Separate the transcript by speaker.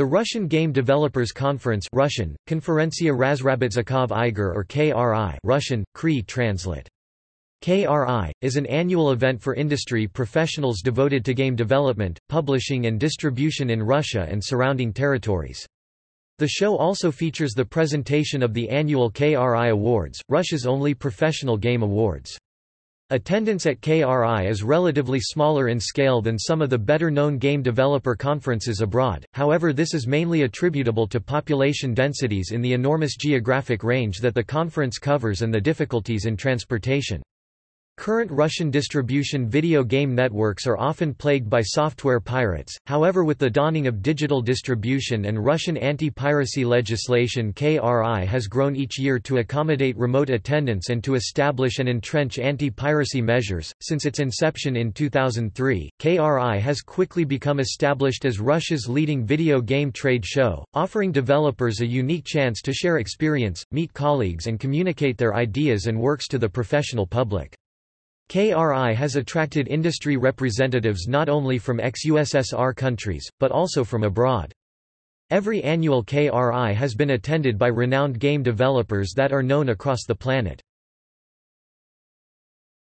Speaker 1: The Russian Game Developers Conference Russian, Konferencia Razrabitzikov Igor or KRI Russian, Cree translate. KRI, is an annual event for industry professionals devoted to game development, publishing and distribution in Russia and surrounding territories. The show also features the presentation of the annual KRI Awards, Russia's only professional game awards. Attendance at KRI is relatively smaller in scale than some of the better-known game developer conferences abroad, however this is mainly attributable to population densities in the enormous geographic range that the conference covers and the difficulties in transportation. Current Russian distribution video game networks are often plagued by software pirates, however with the dawning of digital distribution and Russian anti-piracy legislation KRI has grown each year to accommodate remote attendance and to establish and entrench anti-piracy measures. Since its inception in 2003, KRI has quickly become established as Russia's leading video game trade show, offering developers a unique chance to share experience, meet colleagues and communicate their ideas and works to the professional public. KRI has attracted industry representatives not only from ex-USSR countries, but also from abroad. Every annual KRI has been attended by renowned game developers that are known across the planet.